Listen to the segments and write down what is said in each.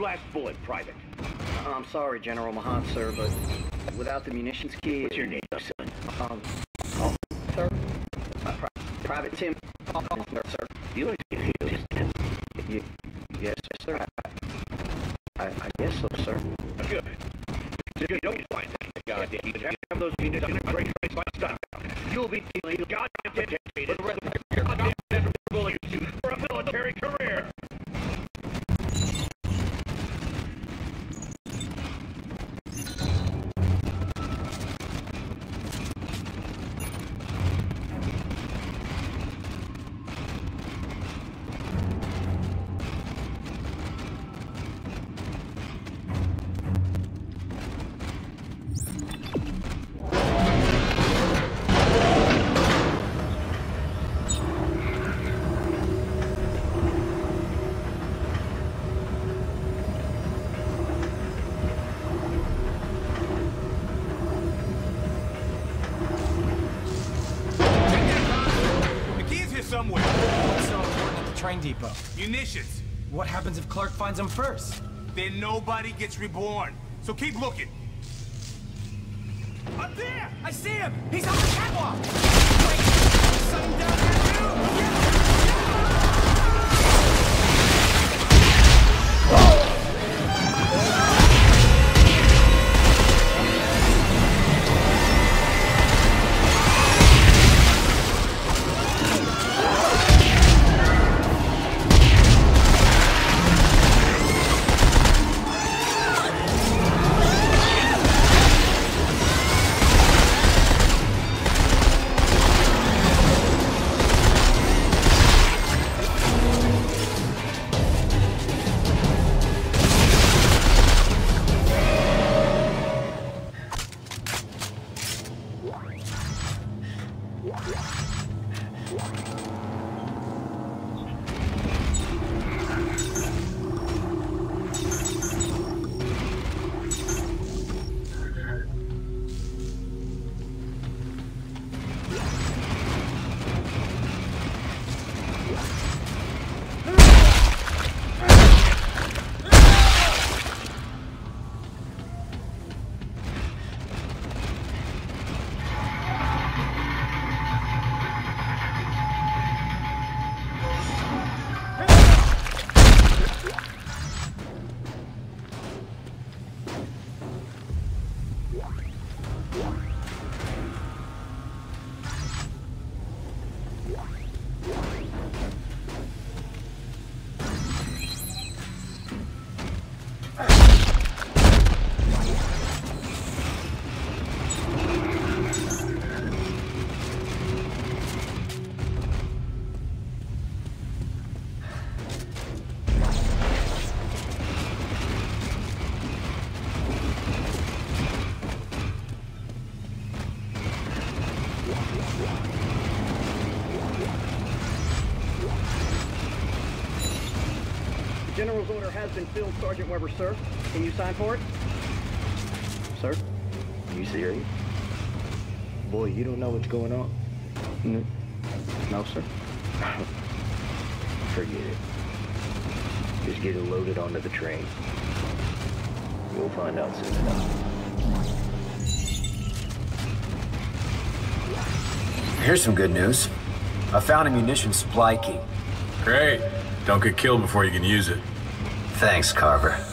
last bullet, Private. I'm sorry, General Mahad, sir, but without the munitions key... What's your name, What happens if Clark finds them first? Then nobody gets reborn. So keep looking. General's order has been filled, Sergeant Weber, sir. Can you sign for it? Sir? You serious? Boy, you don't know what's going on? No, no sir. Forget it. Just get it loaded onto the train. You'll find out soon enough. Here's some good news. I found a munitions supply key. Great. Don't get killed before you can use it. Thanks, Carver.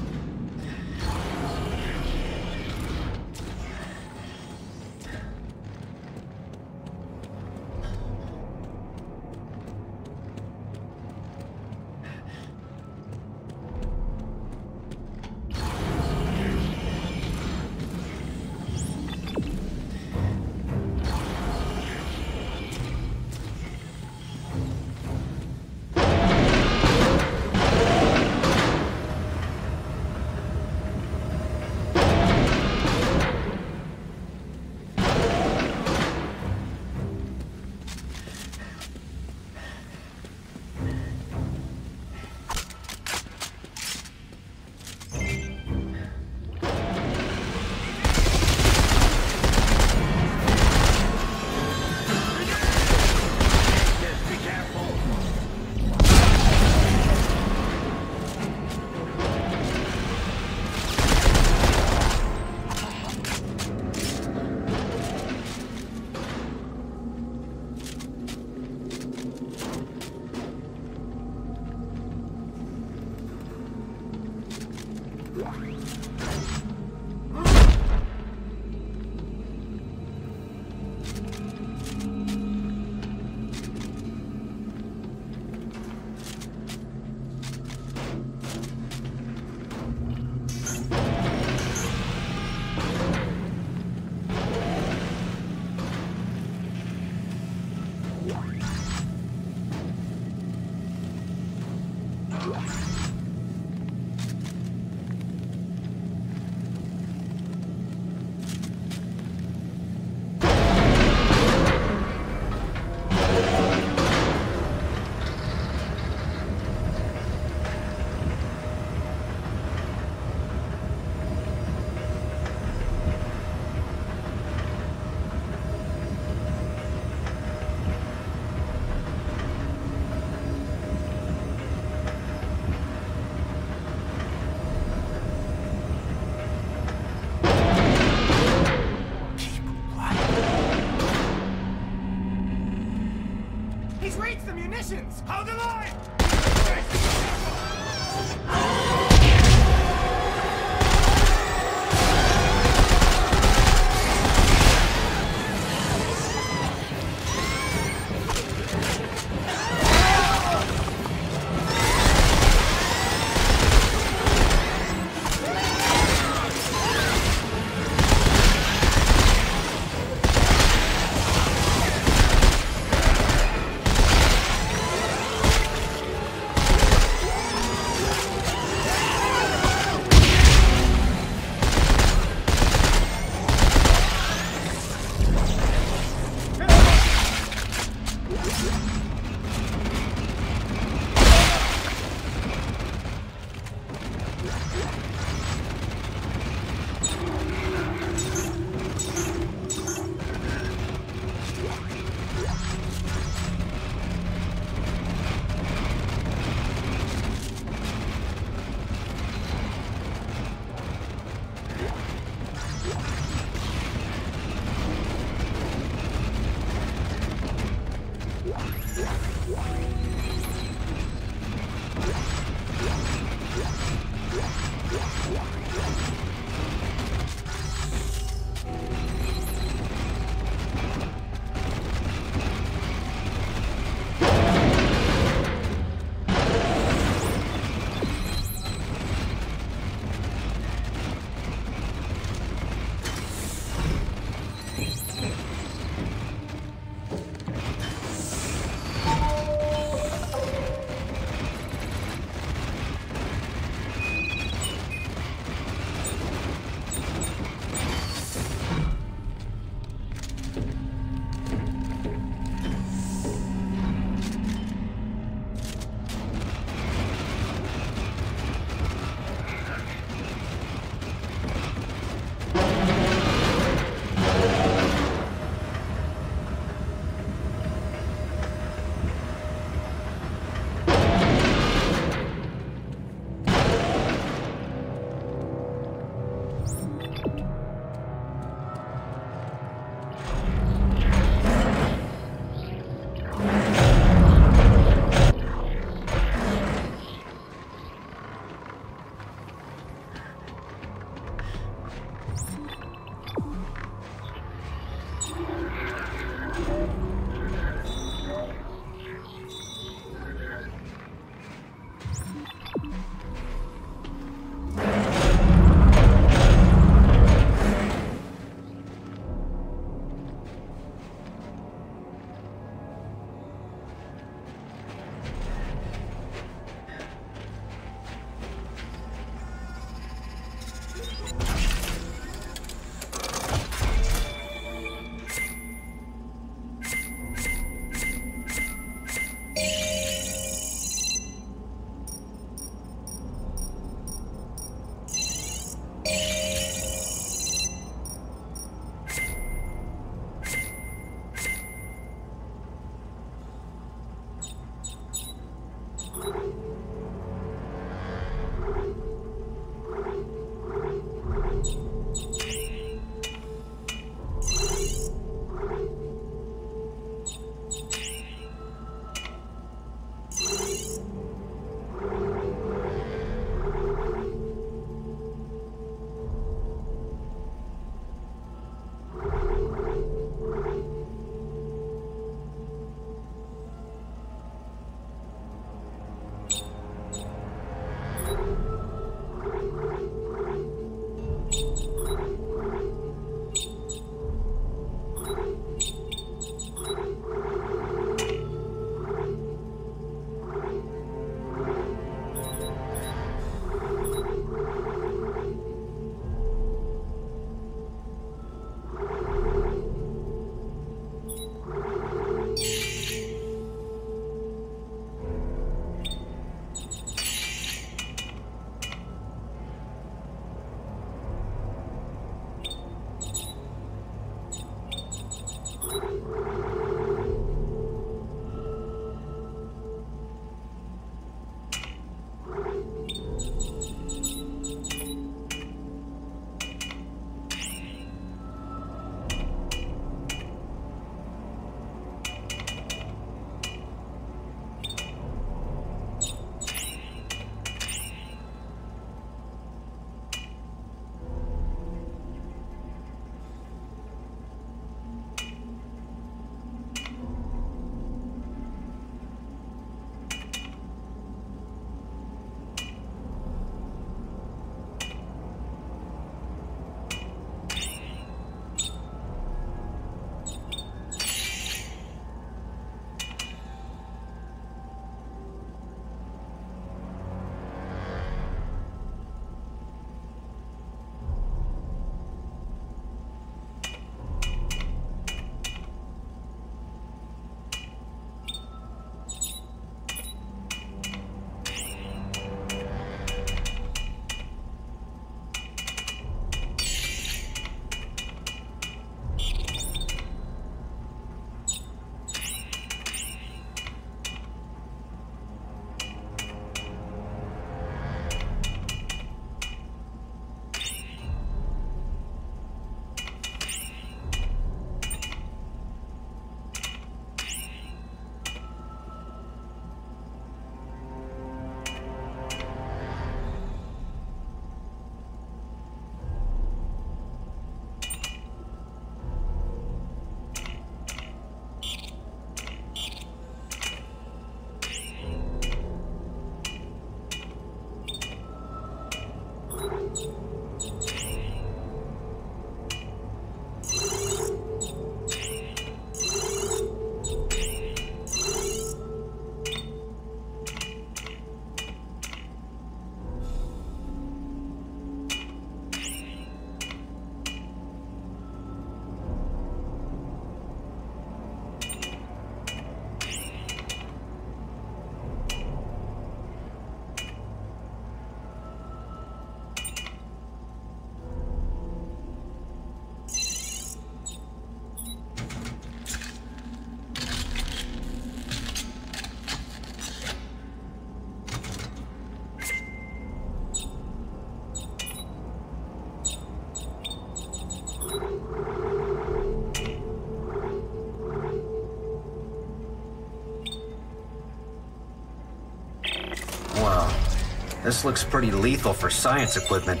This looks pretty lethal for science equipment.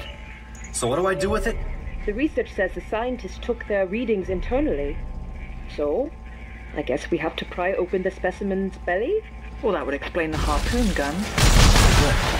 So what do I do with it? The research says the scientists took their readings internally. So, I guess we have to pry open the specimen's belly? Well, that would explain the harpoon gun.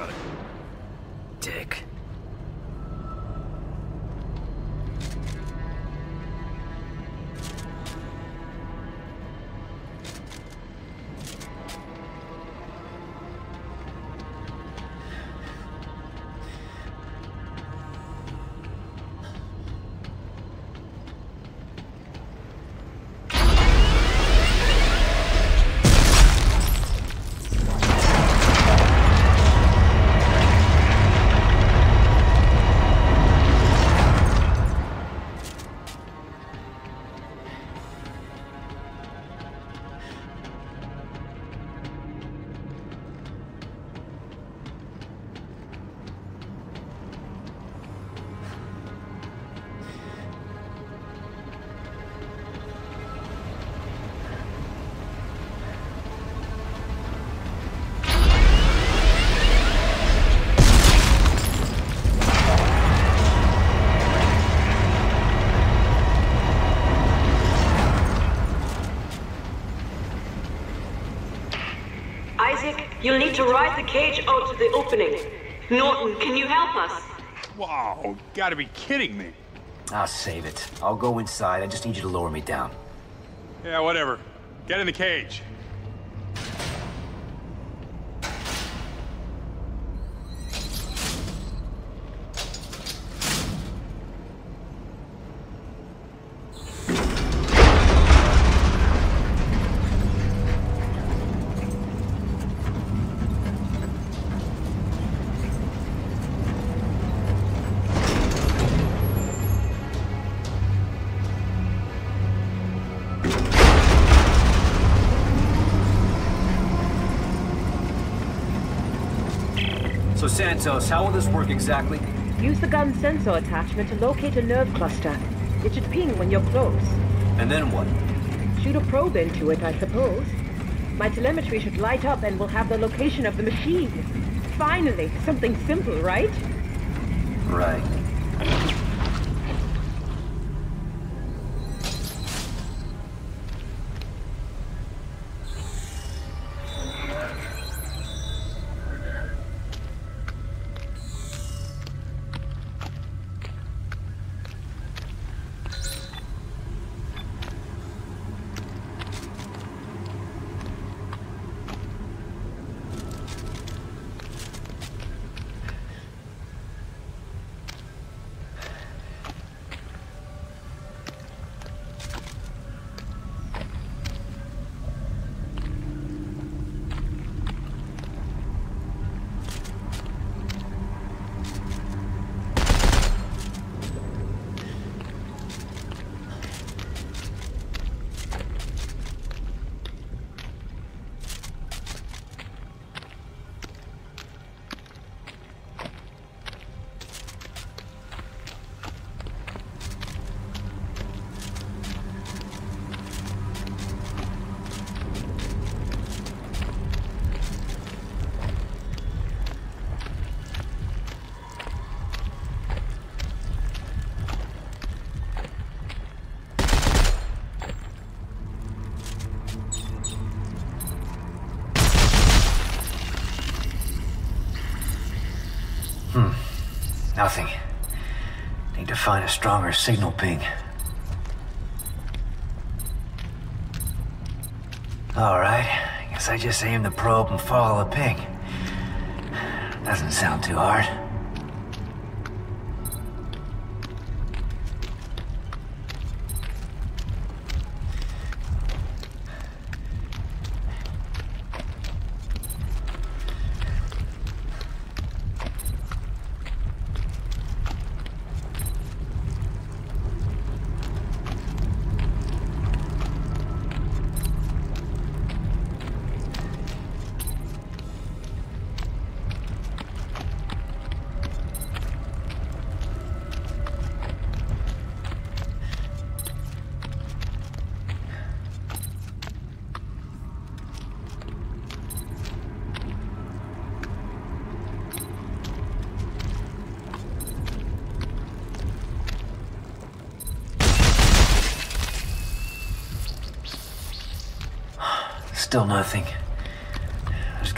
it. You'll need to ride the cage out to the opening. Norton, can you help us? Wow, gotta be kidding me. I'll save it. I'll go inside. I just need you to lower me down. Yeah, whatever. Get in the cage. So, Santos, how will this work exactly? Use the gun sensor attachment to locate a nerve cluster. It should ping when you're close. And then what? Shoot a probe into it, I suppose. My telemetry should light up and we'll have the location of the machine. Finally, something simple, right? Right. Nothing. Need to find a stronger signal ping. Alright, guess I just aim the probe and follow the ping. Doesn't sound too hard.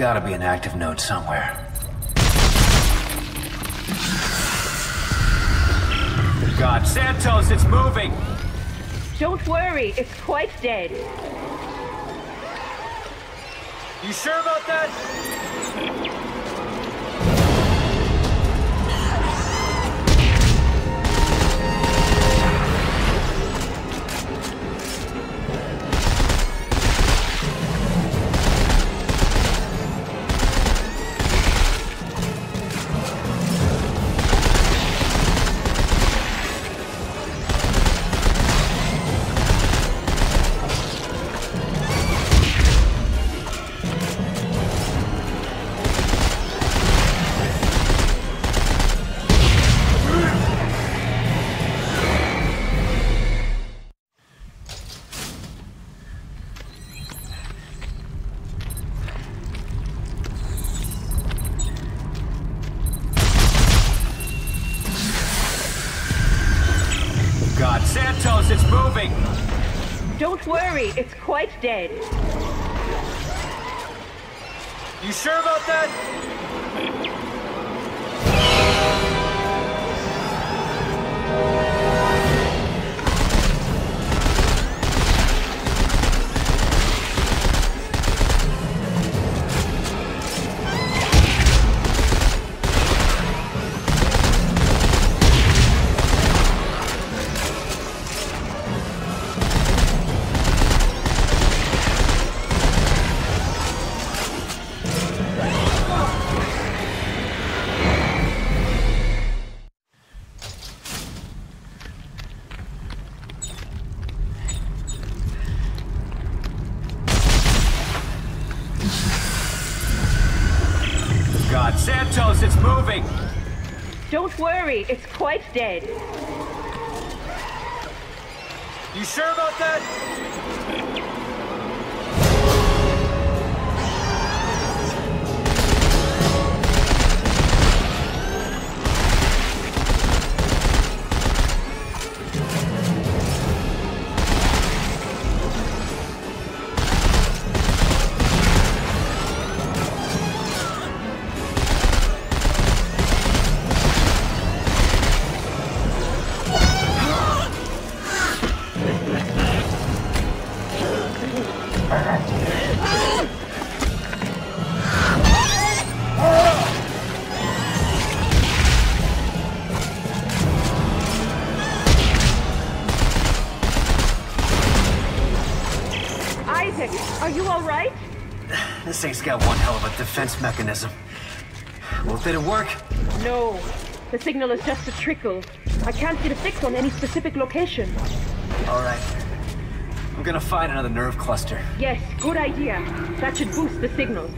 Gotta be an active node somewhere. God, Santos, it's moving! Don't worry, it's quite dead. You sure about that? It's quite dead. Got one hell of a defense mechanism. Well, did it work? No. The signal is just a trickle. I can't get a fix on any specific location. All right. I'm gonna find another nerve cluster. Yes, good idea. That should boost the signal.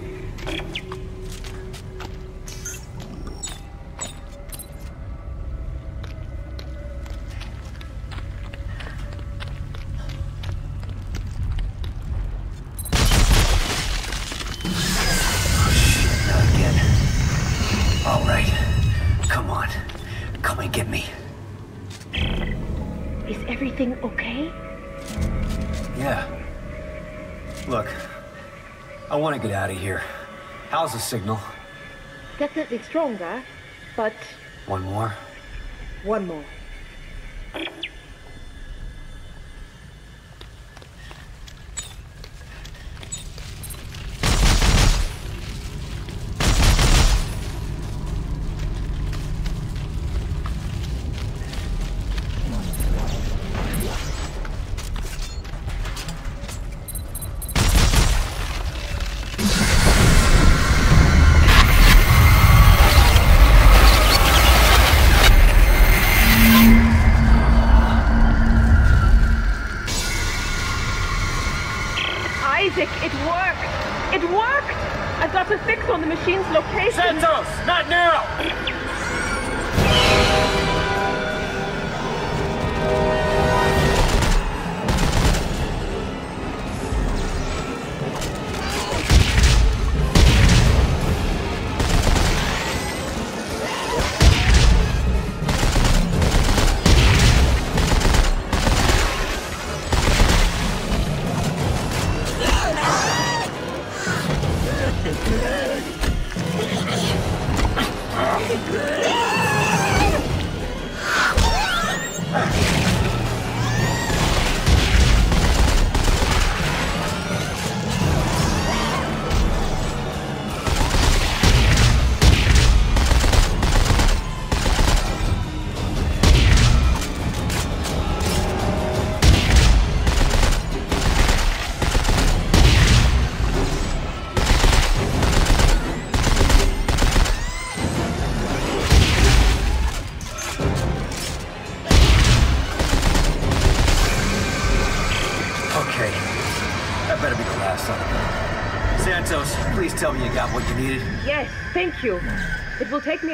Out of here. How's the signal? Definitely stronger, but One more? one more.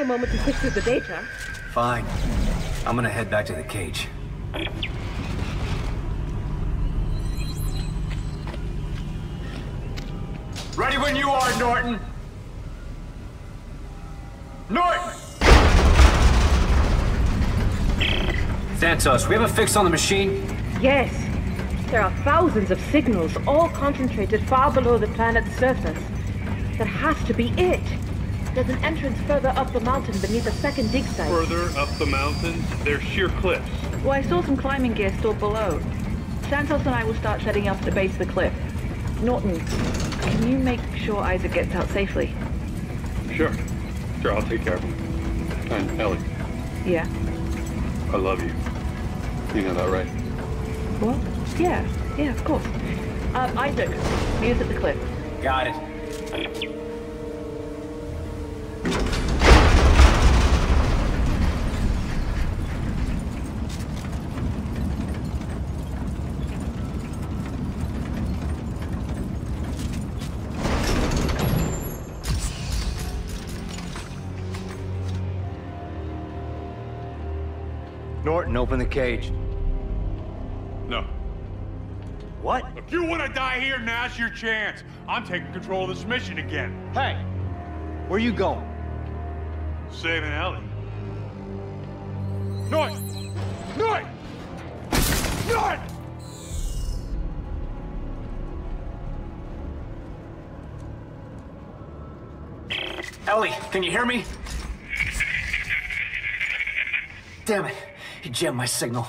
A moment to sift through the data. Fine. I'm gonna head back to the cage. Ready when you are, Norton! Norton! Santos, we have a fix on the machine? Yes. There are thousands of signals, all concentrated far below the planet's surface. That has to be it. There's an entrance further up the mountain beneath a second dig site. Further up the mountains, there's sheer cliffs. Well, I saw some climbing gear stored below. Santos and I will start setting up at the base of the cliff. Norton, can you make sure Isaac gets out safely? Sure. Sure, I'll take care of him. And Ellie, Yeah. I love you. You know that, right? What? Yeah. Yeah, of course. Um, Isaac, meet us at the cliff. Got it. Open the cage. No. What? If you want to die here, now's your chance. I'm taking control of this mission again. Hey! Where are you going? Saving Ellie. North! North! North! Ellie, can you hear me? Damn it. Jammed my signal.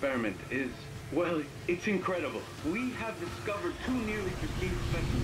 Experiment is, well, it's incredible. We have discovered two nearly pristine specimens,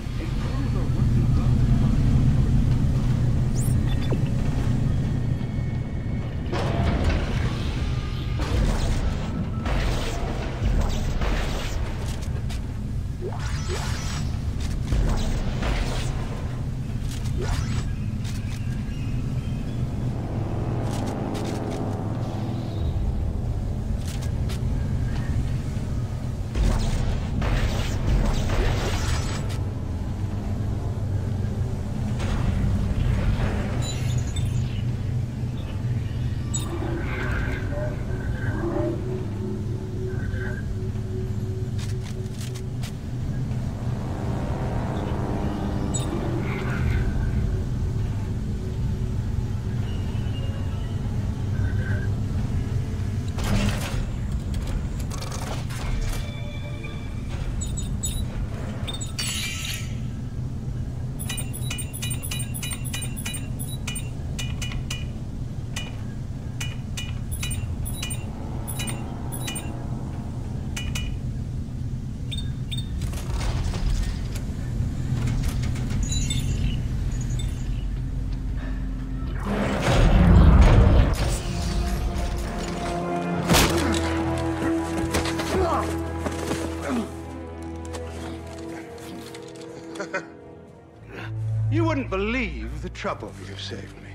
can't believe the trouble you've saved me.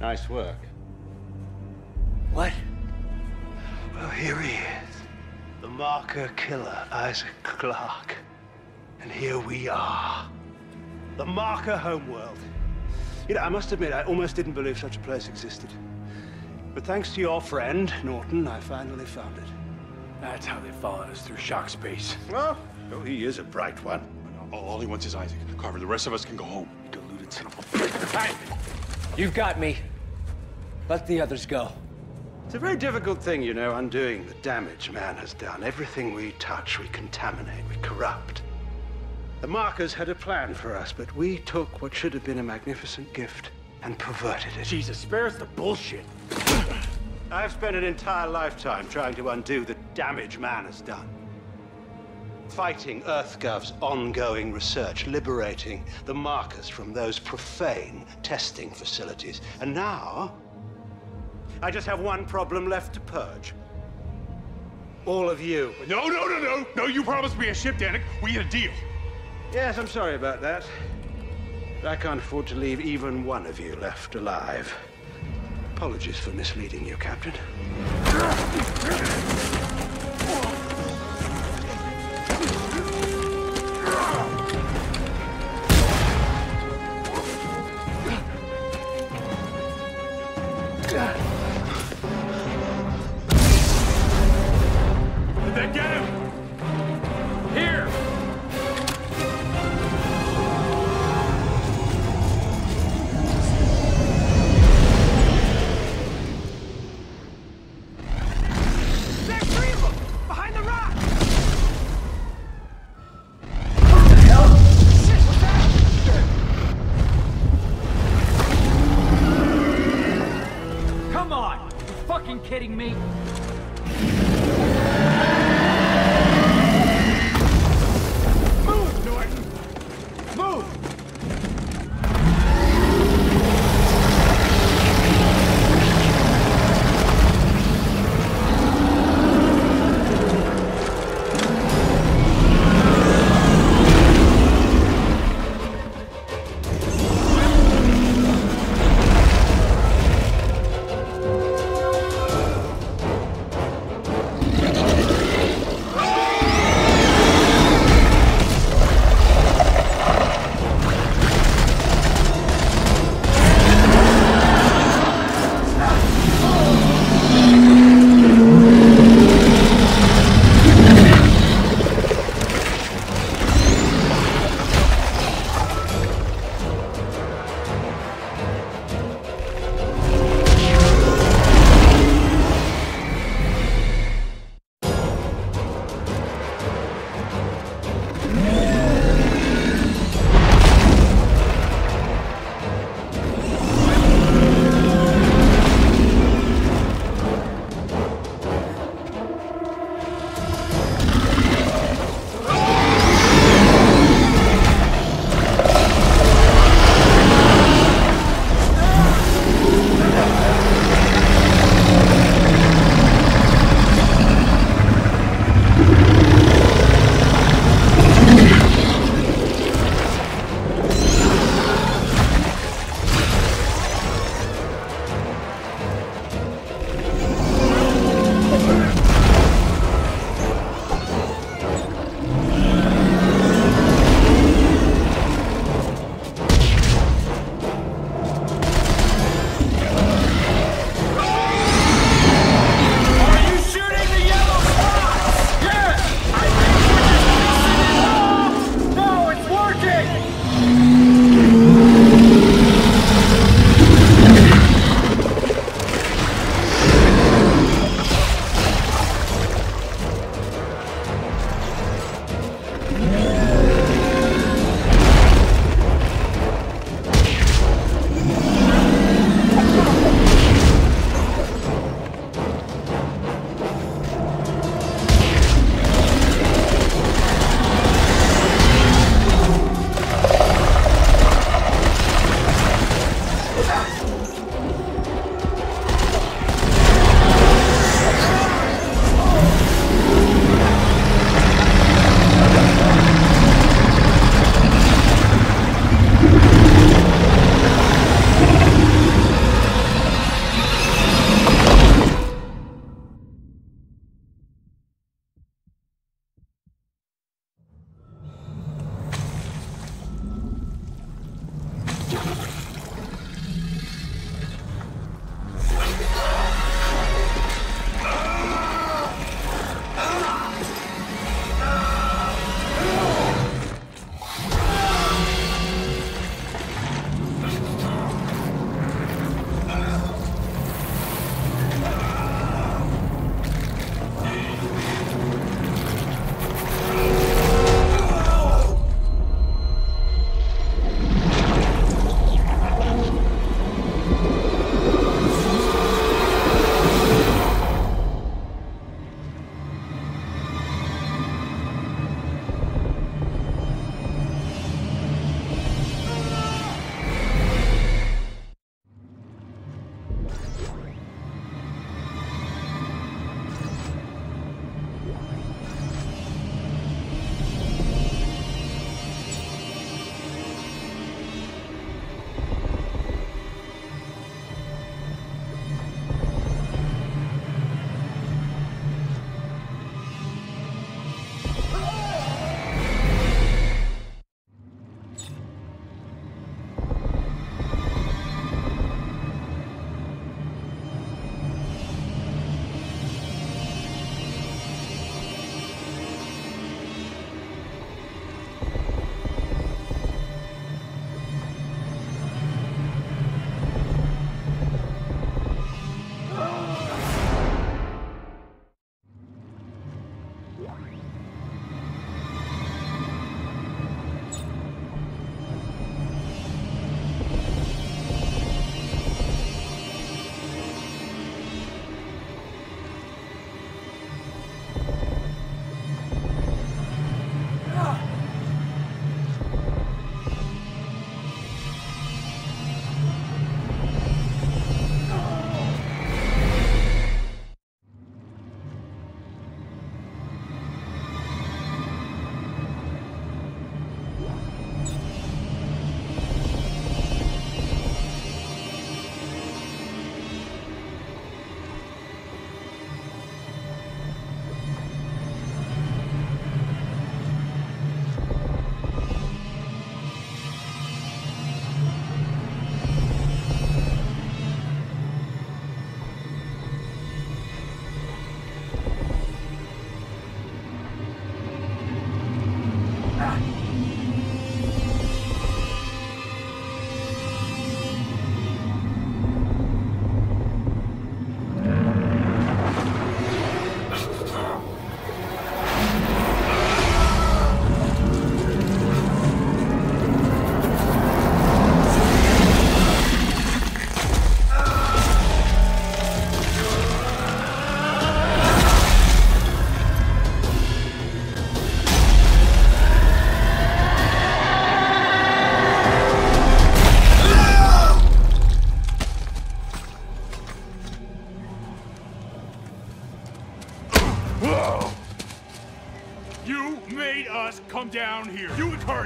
Nice work. What? Well, here he is. The marker killer, Isaac Clarke. And here we are. The marker homeworld. You know, I must admit, I almost didn't believe such a place existed. But thanks to your friend, Norton, I finally found it. That's how they followed us through shock space. Well, oh, he is a bright one. All, all he wants is Isaac. Carver, the rest of us can go home. Deluded son of a bitch. You've got me. Let the others go. It's a very difficult thing, you know, undoing the damage man has done. Everything we touch, we contaminate, we corrupt. The markers had a plan for us, but we took what should have been a magnificent gift and perverted it. Jesus, spare us the bullshit. I've spent an entire lifetime trying to undo the damage man has done. Fighting EarthGov's ongoing research, liberating the markers from those profane testing facilities. And now, I just have one problem left to purge. All of you. No, no, no, no. No, you promised me a ship, Danik. We had a deal. Yes, I'm sorry about that. But I can't afford to leave even one of you left alive. Apologies for misleading you, Captain. Did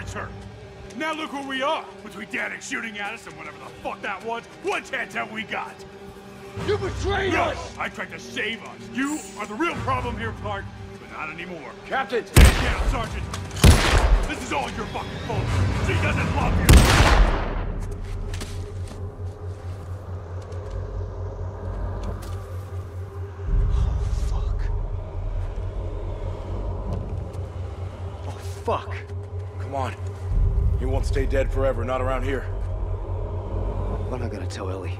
here. You her. Now look where we are. Between Danik shooting at us and whatever the fuck that was, what chance have we got? You betrayed No, us! I tried to save us. You are the real problem here, Clarke, but not anymore. Captain! Stand down, Sergeant. This is all your fucking fault. She doesn't love you. Oh, fuck. Come on. Stay dead forever, not around here. I'm not gonna tell Ellie.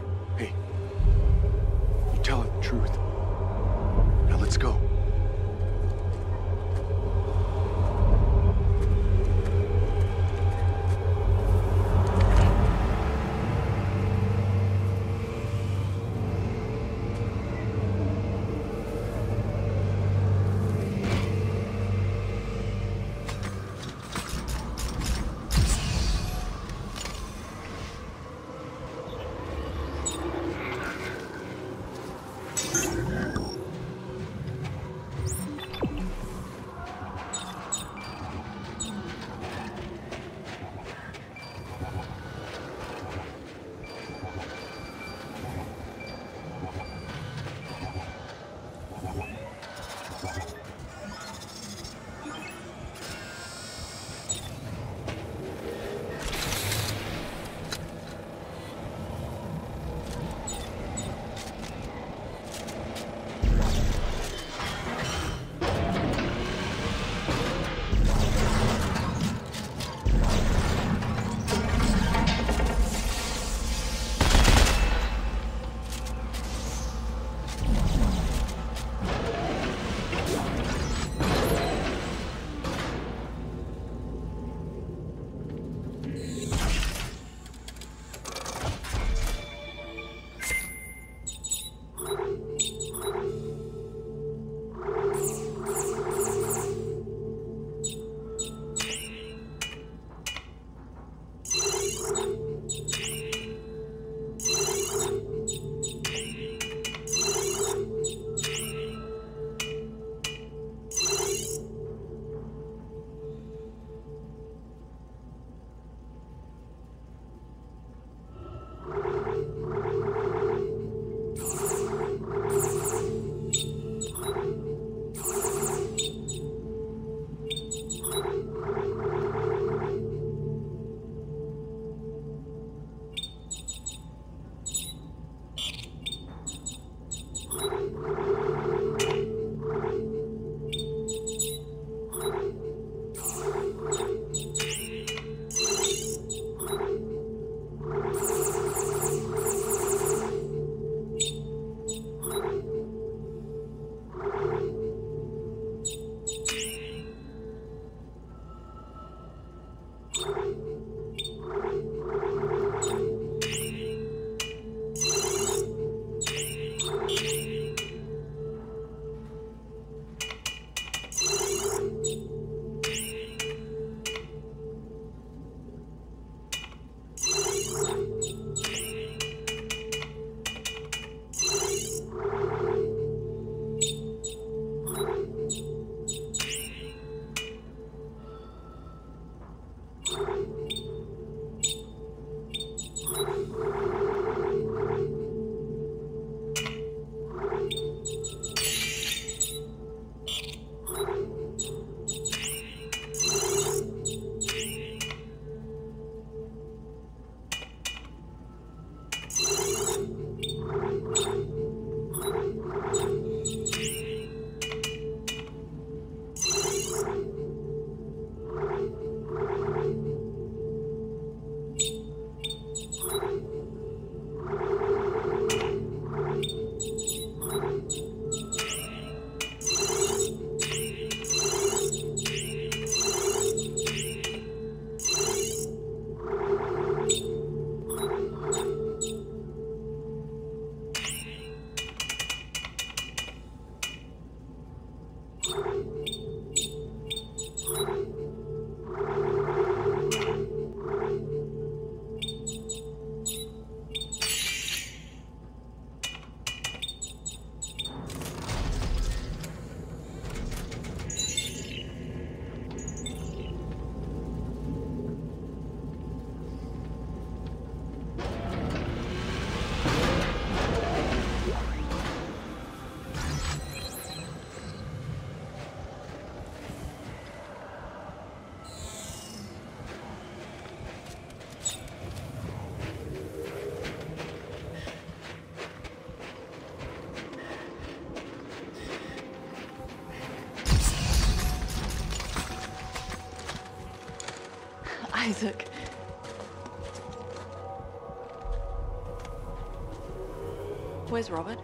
Where's Robert?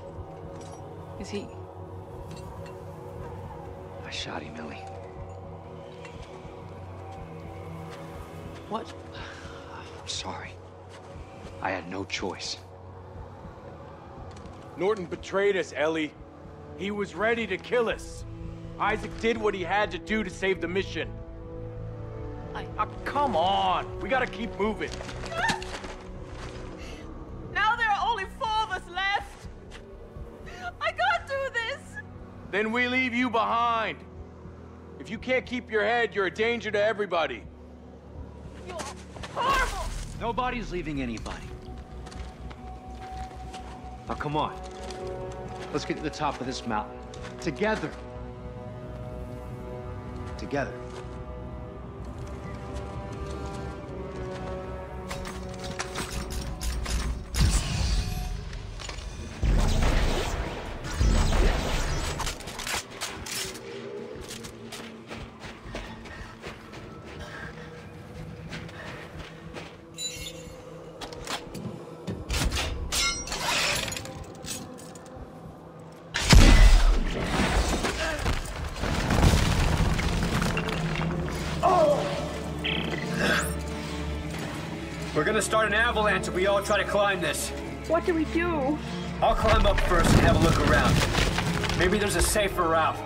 Is he... I shot him, Ellie. What? I'm sorry. I had no choice. Norton betrayed us, Ellie. He was ready to kill us. Isaac did what he had to do to save the mission. I... Ah, come on. We gotta keep moving. Leave you behind. If you can't keep your head, you're a danger to everybody. You're horrible. Nobody's leaving anybody. Now, come on. Let's get to the top of this mountain. Together. Together. Try to climb this. What do we do? I'll climb up first and have a look around. Maybe there's a safer route.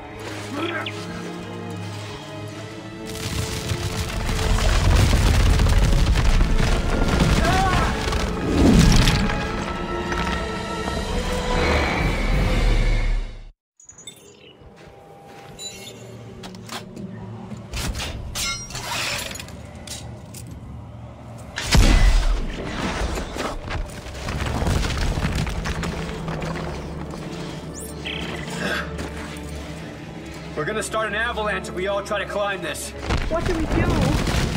Avalanche if we all try to climb this. What do we do?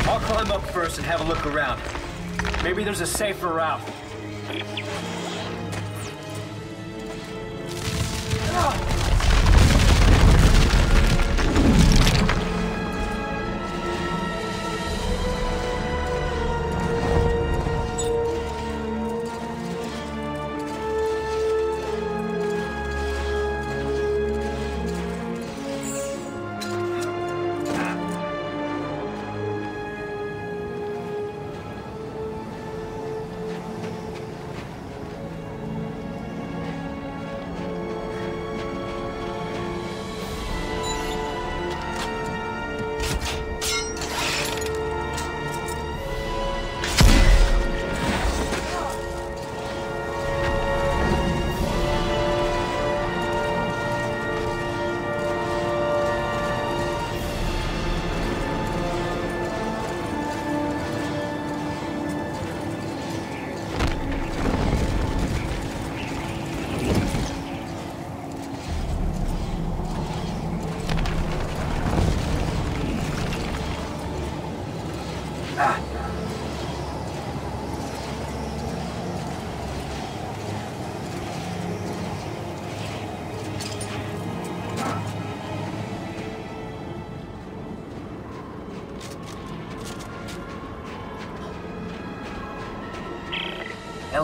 I'll climb up first and have a look around. Maybe there's a safer route.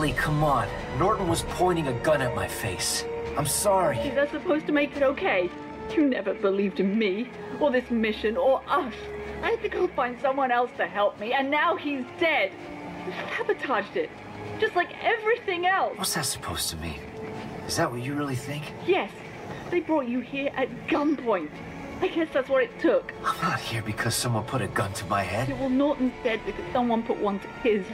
Ellie, come on. Norton was pointing a gun at my face. I'm sorry. Is that supposed to make it okay? You never believed in me, or this mission, or us. I had to go find someone else to help me, and now he's dead. You sabotaged it. Just like everything else. What's that supposed to mean? Is that what you really think? Yes, they brought you here at gunpoint. I guess that's what it took. I'm not here because someone put a gun to my head. Well, Norton's dead because someone put one to his.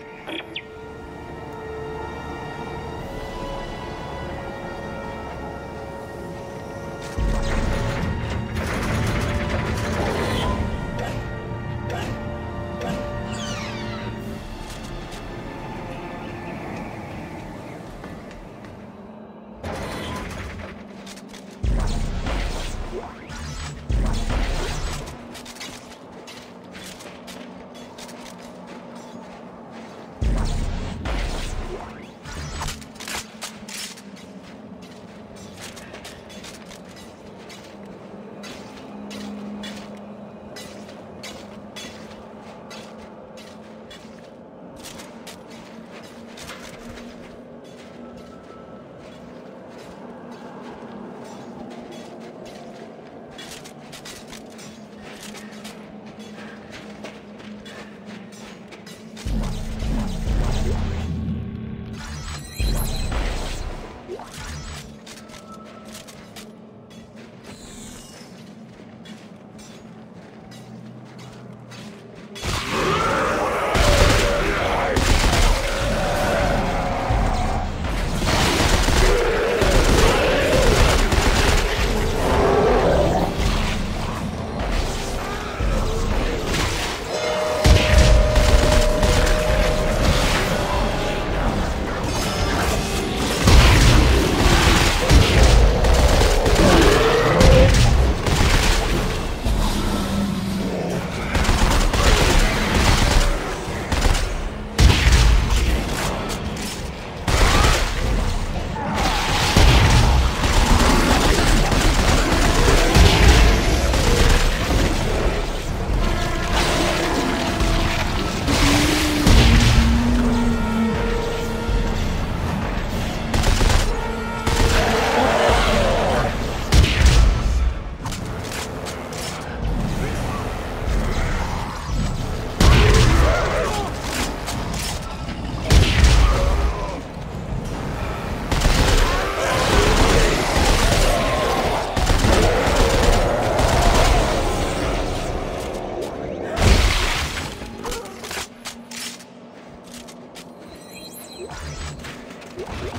Yeah.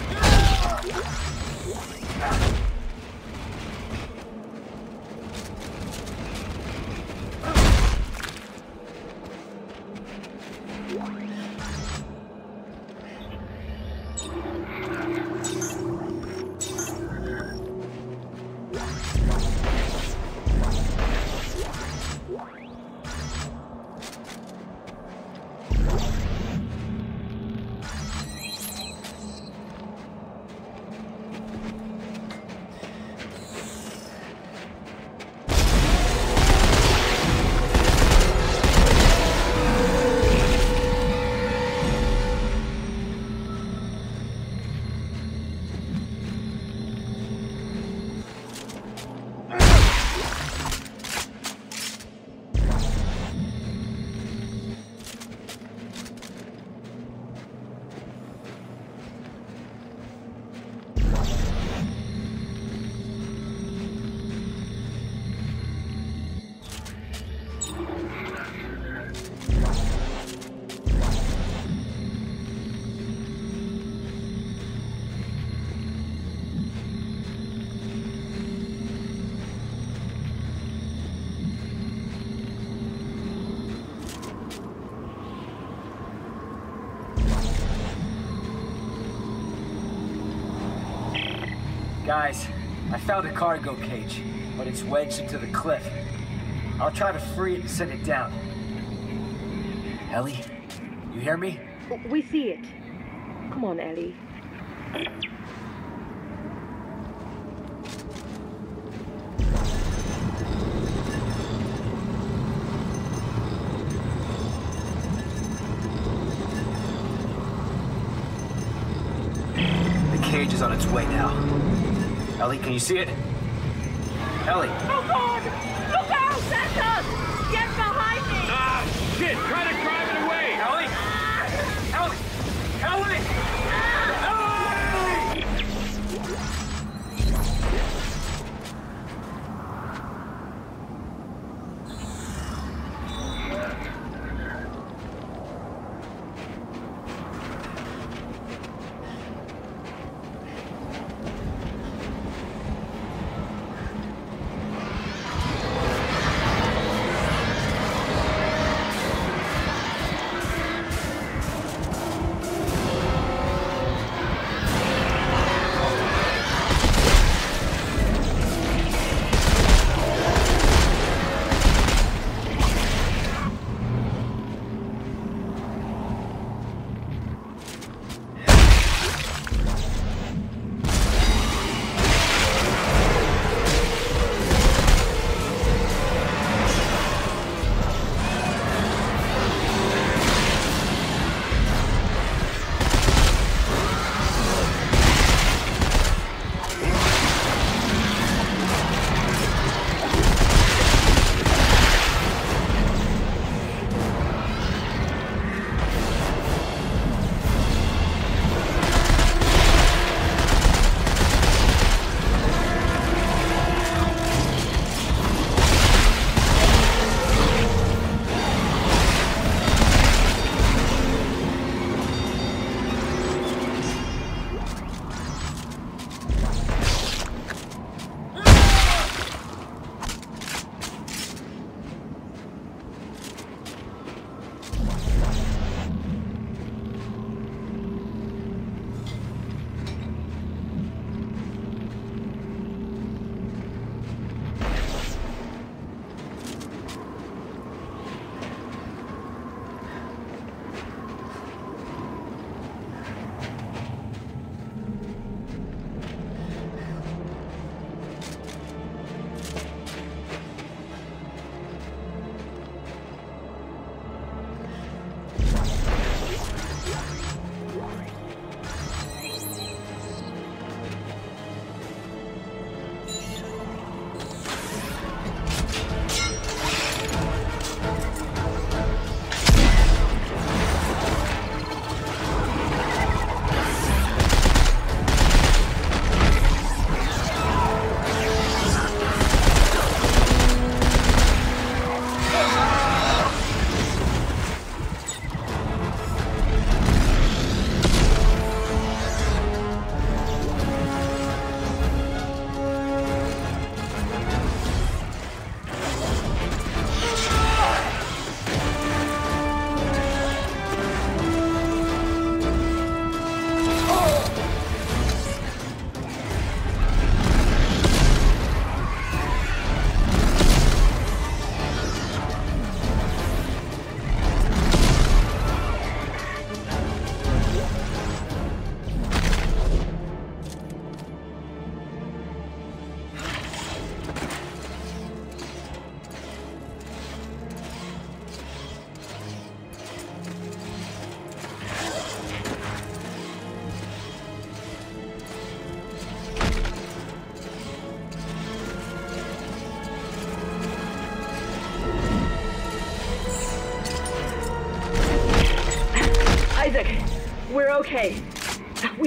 Guys, I found a cargo cage, but it's wedged into the cliff. I'll try to free it and send it down. Ellie, you hear me? We see it. Come on, Ellie. Can you see it?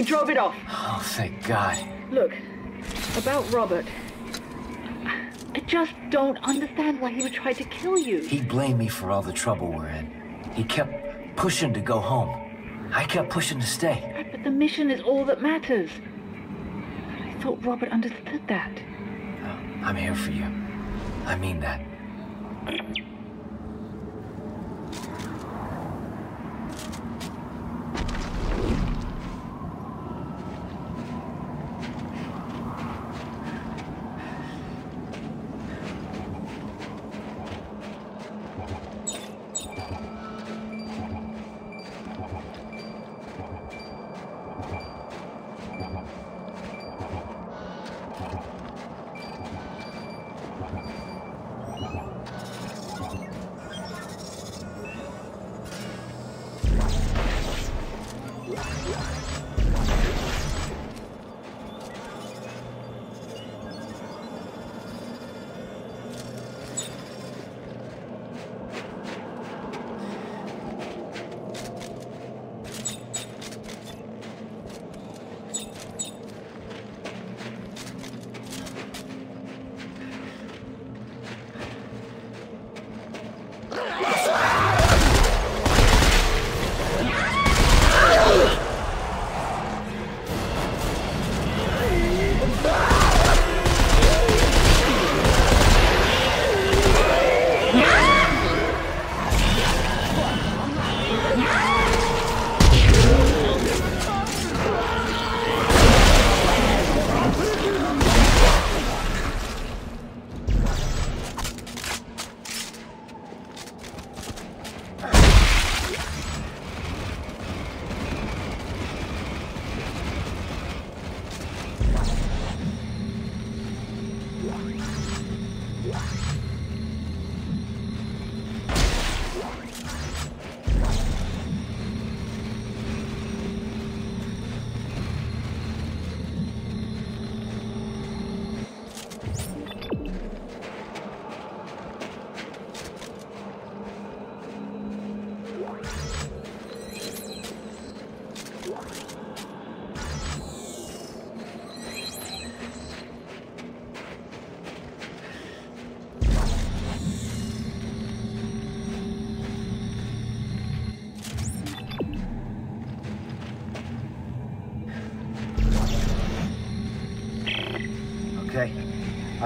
We drove it off. Oh, thank God. Look, about Robert. I just don't understand why he would try to kill you. He blamed me for all the trouble we're in. He kept pushing to go home. I kept pushing to stay. Right, but the mission is all that matters. I thought Robert understood that. I'm here for you. I mean that.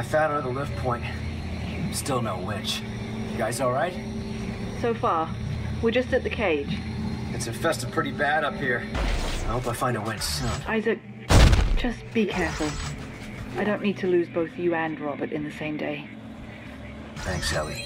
Found another lift point. Still no winch. You guys alright? So far, we're just at the cage. It's infested pretty bad up here. I hope I find a winch soon. Isaac, just be careful. I don't need to lose both you and Robert in the same day. Thanks, Ellie.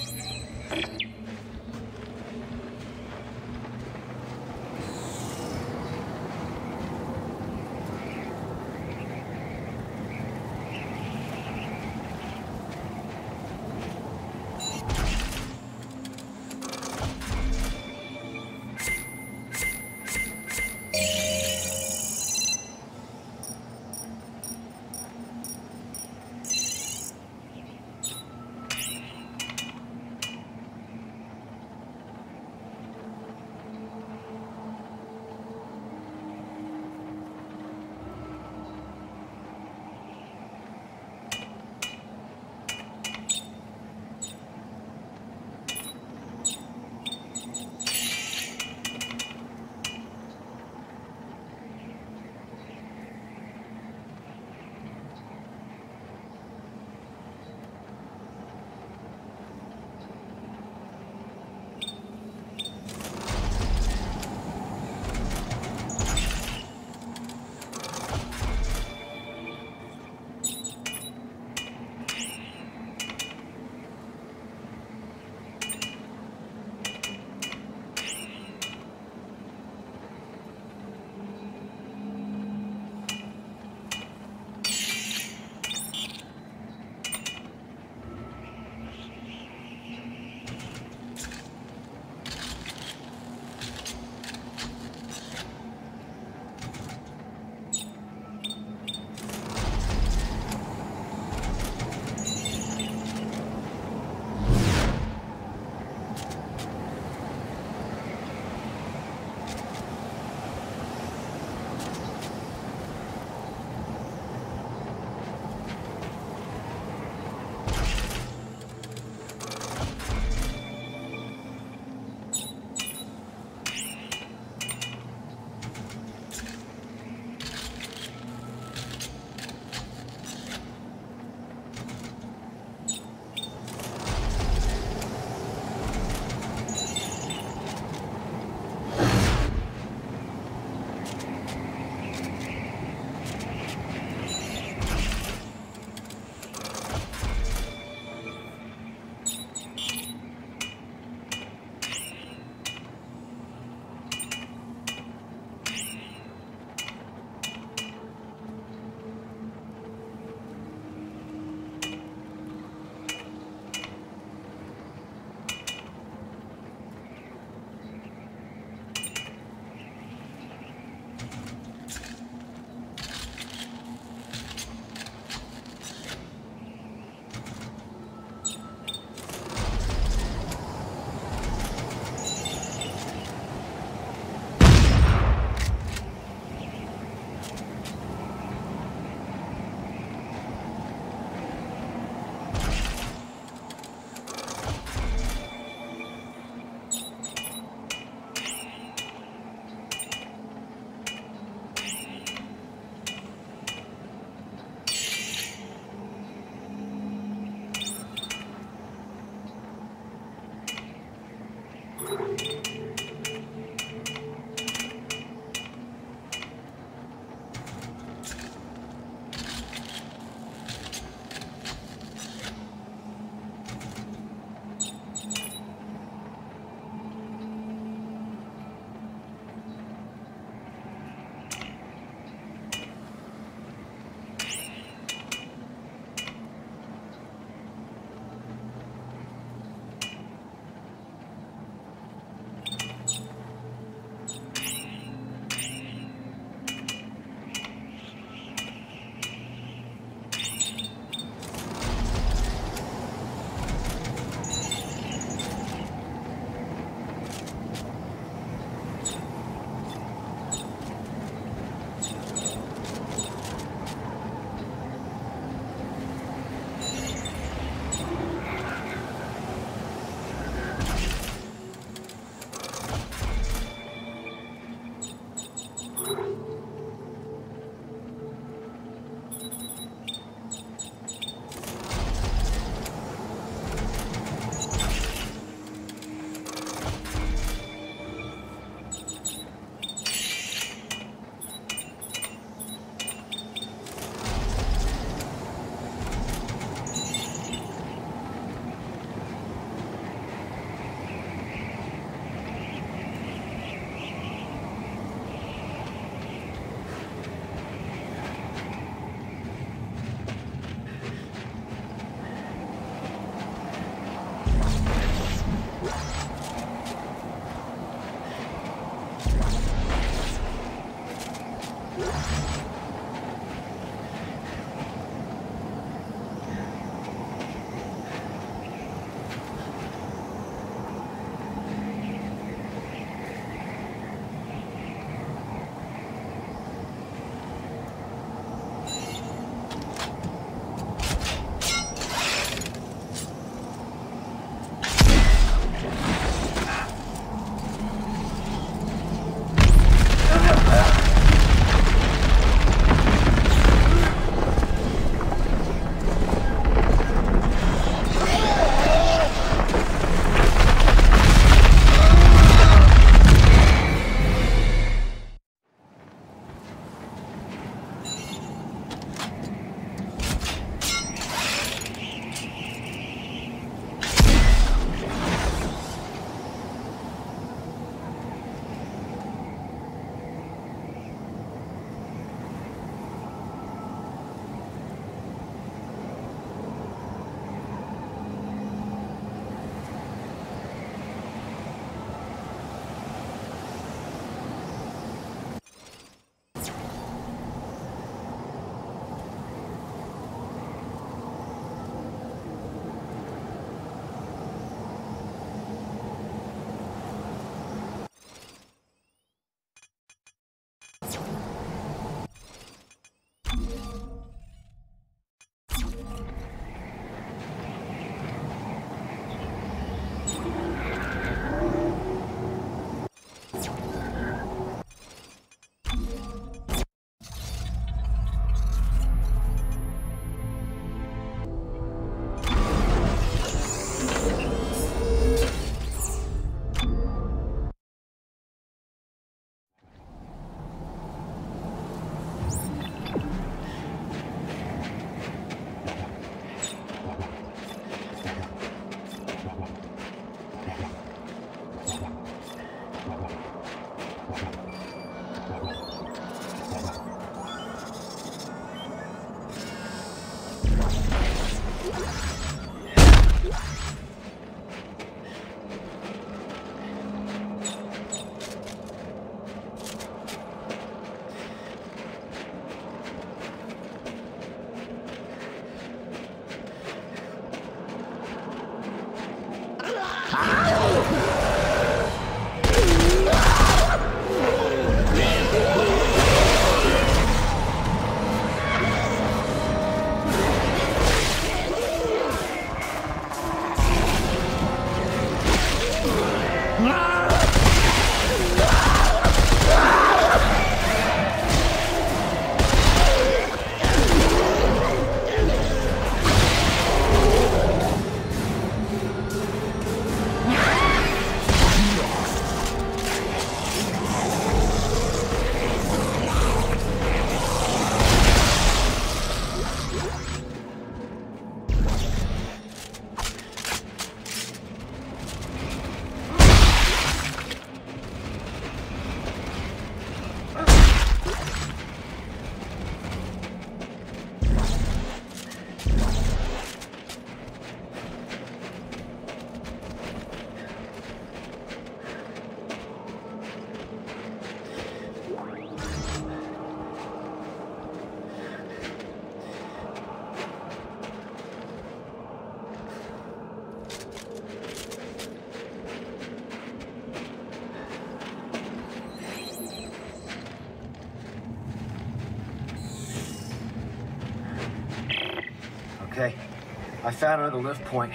Found another lift point.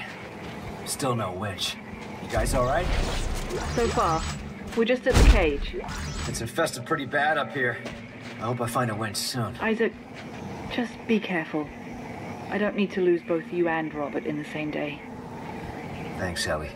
Still no winch. You guys all right? So far, we're just at the cage. It's infested pretty bad up here. I hope I find a winch soon. Isaac, just be careful. I don't need to lose both you and Robert in the same day. Thanks, Ellie.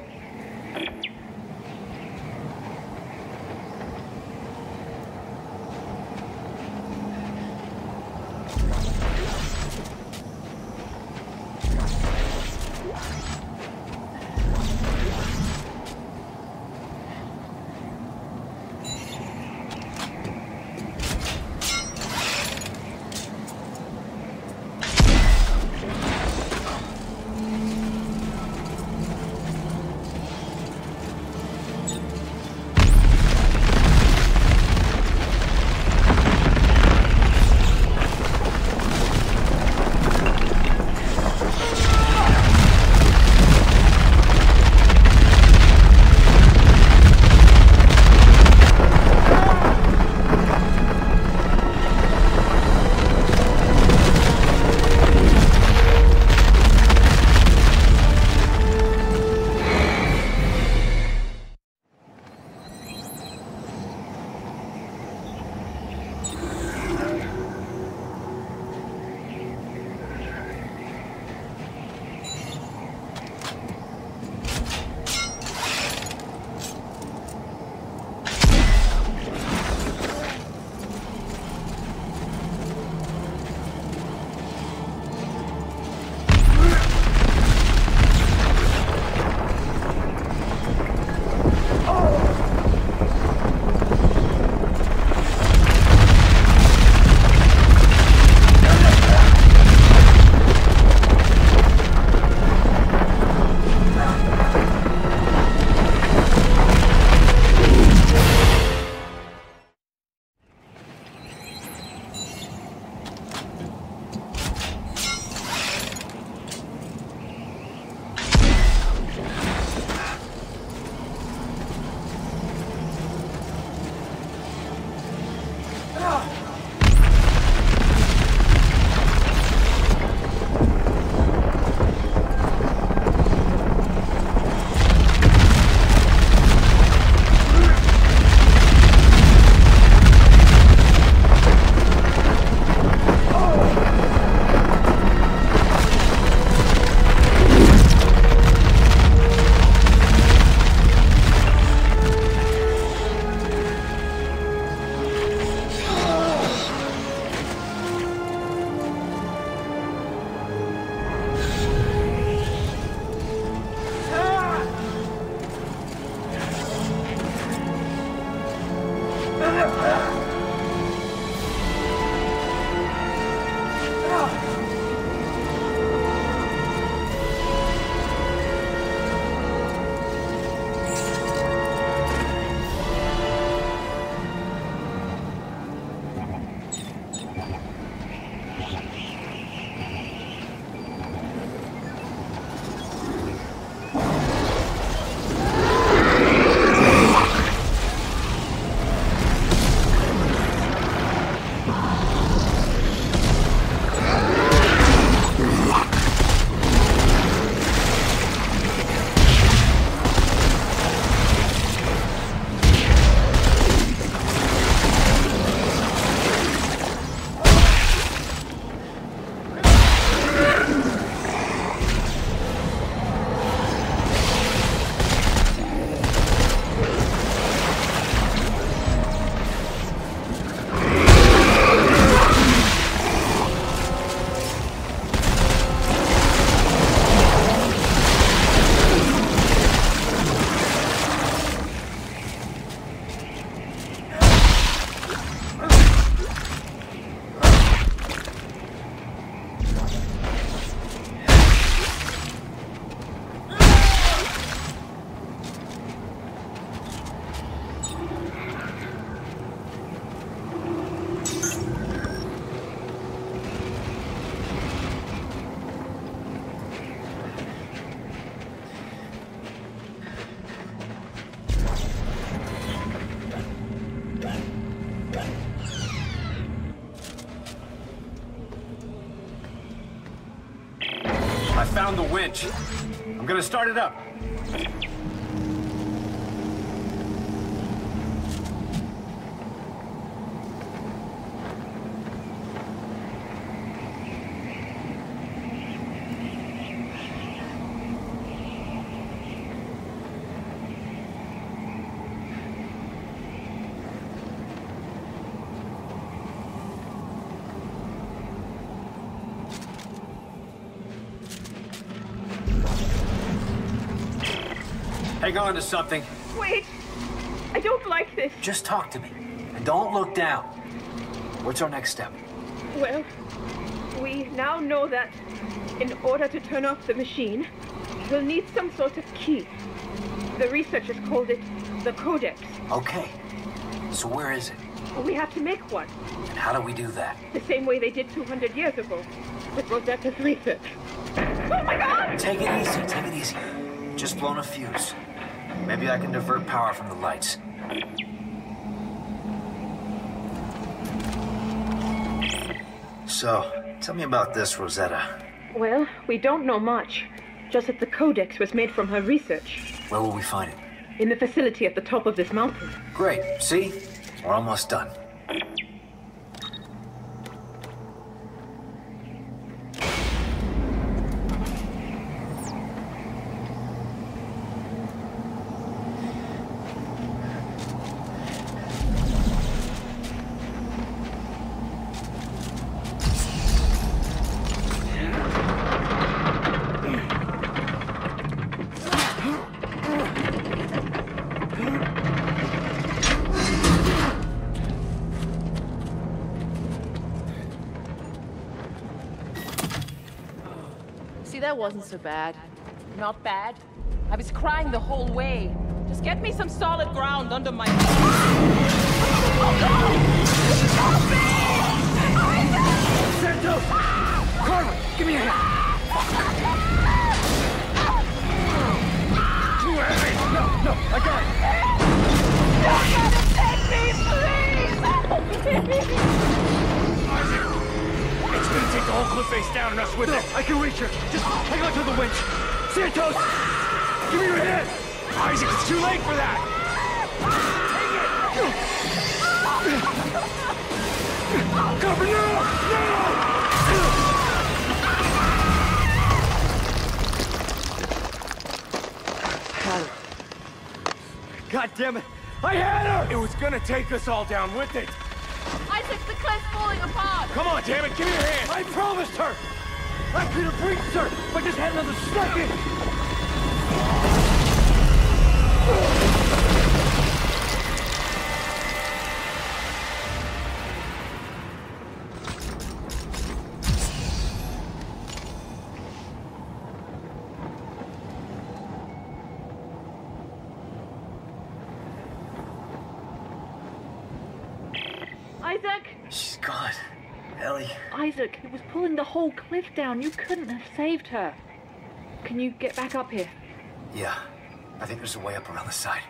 Start it up. Hang on to something. Wait! I don't like this. Just talk to me. And don't look down. What's our next step? Well, we now know that in order to turn off the machine, we'll need some sort of key. The researchers called it the Codex. Okay. So where is it? We have to make one, And how do we do that? the same way they did 200 years ago, with Rosetta's research. Oh my god! Take it easy, take it easy. Just blown a fuse. Maybe I can divert power from the lights. So, tell me about this, Rosetta. Well, we don't know much. Just that the Codex was made from her research Where will we find it? in the facility at the top of this mountain. Great. See? We're almost done. See, that wasn't so bad. Not bad. I was crying the whole way. Just get me some solid ground under my. Santo! Carla, give me a hand! No, no, I got It's gonna take the whole cliff face down and us with no, it. I can reach her. Just hang on to the winch. Santos! Give me your hand! Isaac, it's too late for that. Cover, no! No! God damn it! I had her! It was gonna take us all down with it. Isaac, the cliff's falling apart! Come on, damn it, give me your hand. I promised her! I could have reached her if I just had another second! Cliff down. You couldn't have saved her. Can you get back up here? Yeah. I think there's a way up around the side.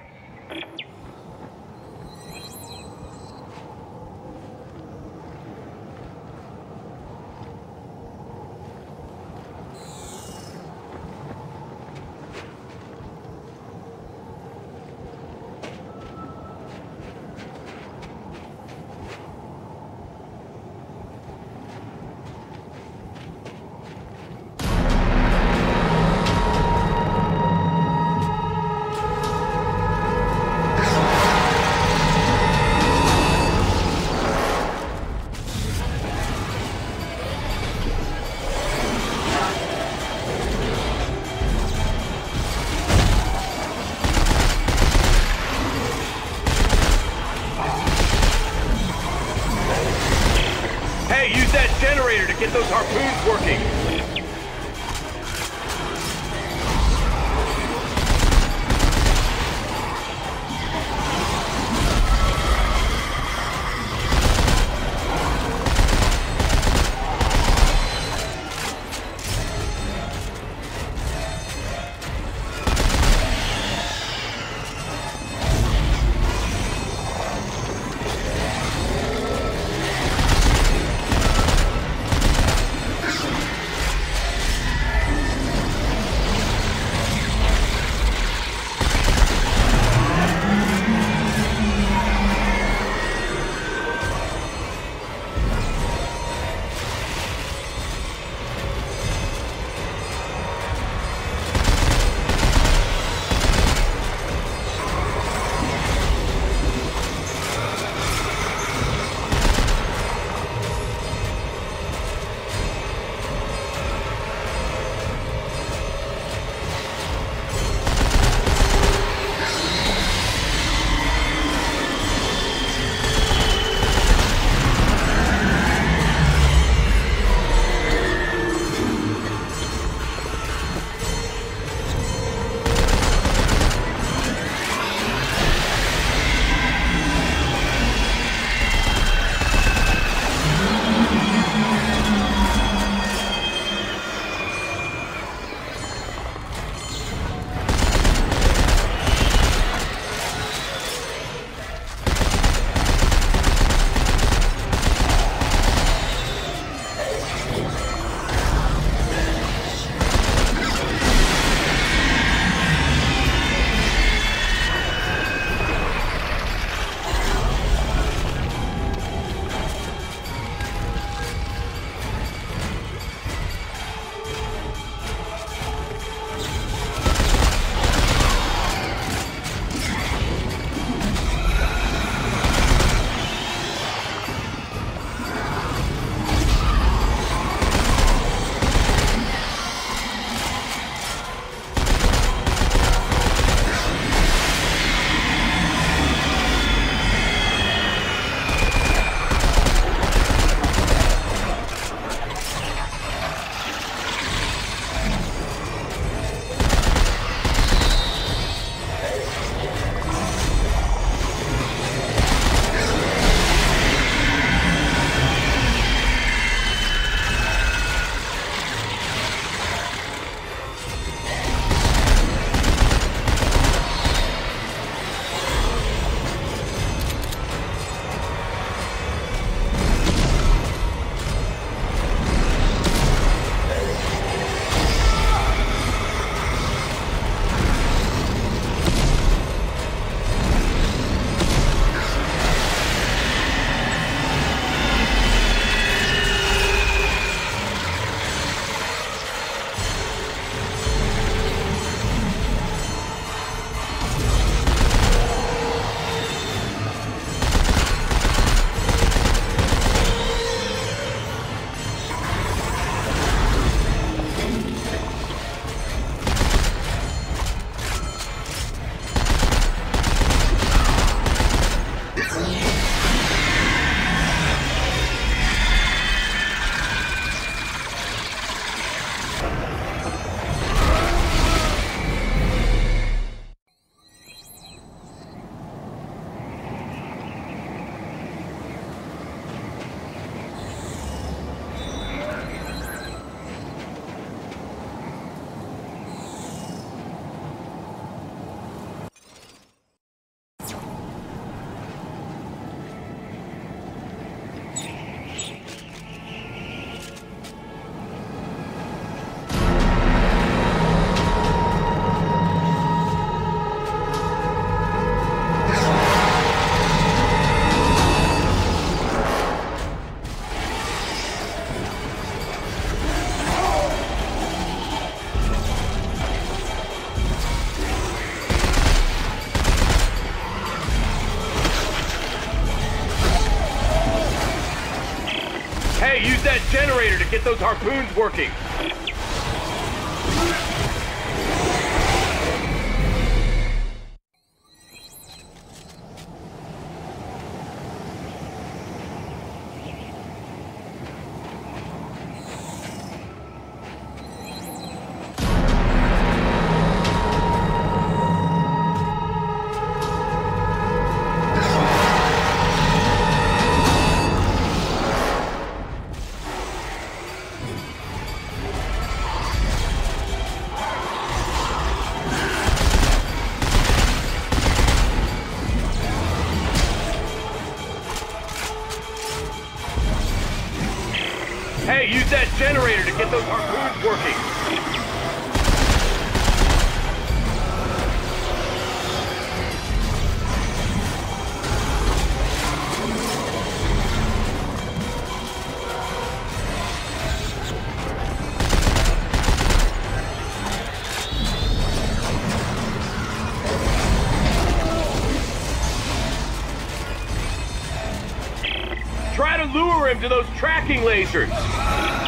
Get those harpoons working. Him to those tracking lasers.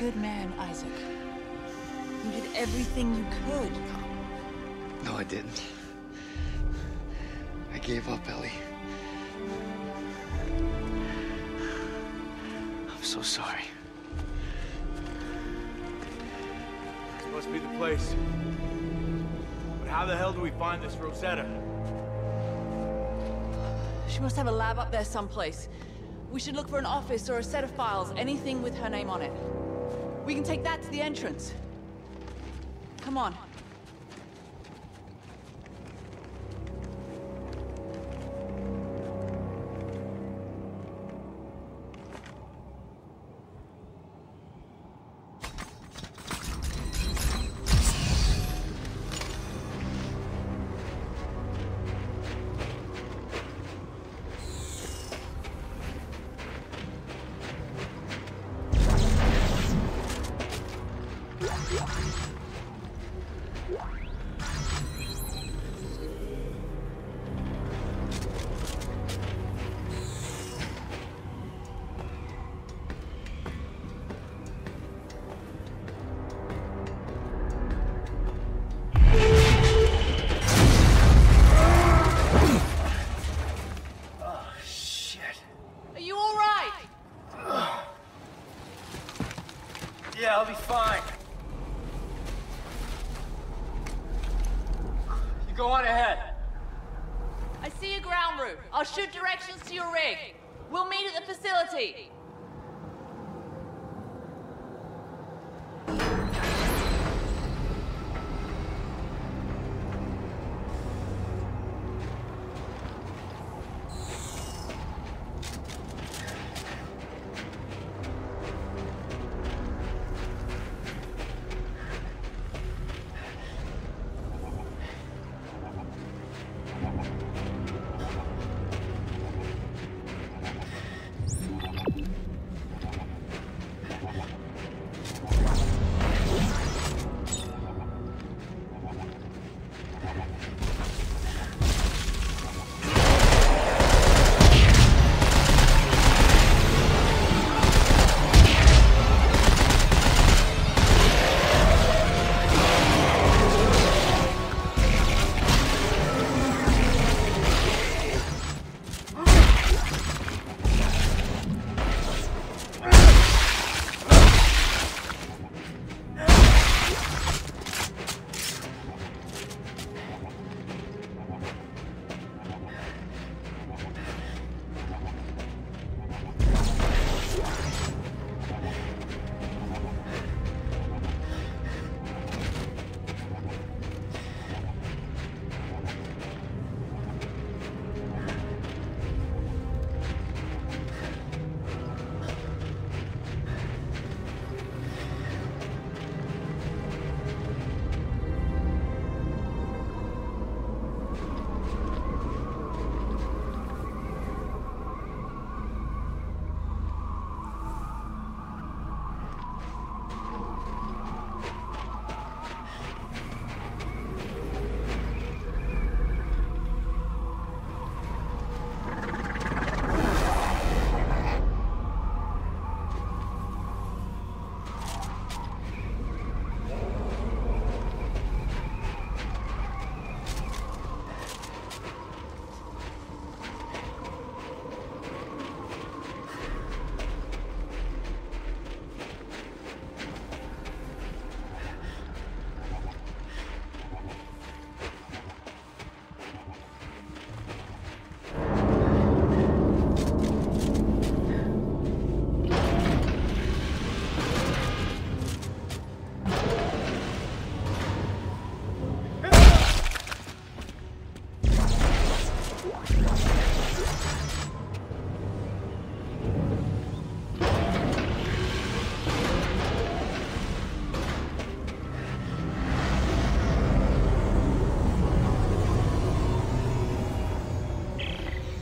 Good man, Isaac. You did everything you could. No, I didn't. I gave up, Ellie. I'm so sorry. This must be the place. But how the hell do we find this Rosetta? She must have a lab up there someplace. We should look for an office or a set of files, anything with her name on it. We can take that to the entrance. Come on.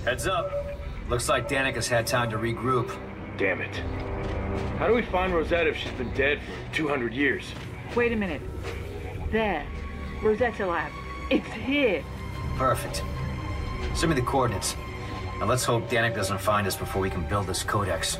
Heads up. Looks like Danik's had time to regroup. Damn it. How do we find Rosetta if she's been dead for 200 years? Wait a minute. There. Rosetta Lab. It's here. Perfect. Send me the coordinates. Now let's hope Danik doesn't find us before we can build this codex.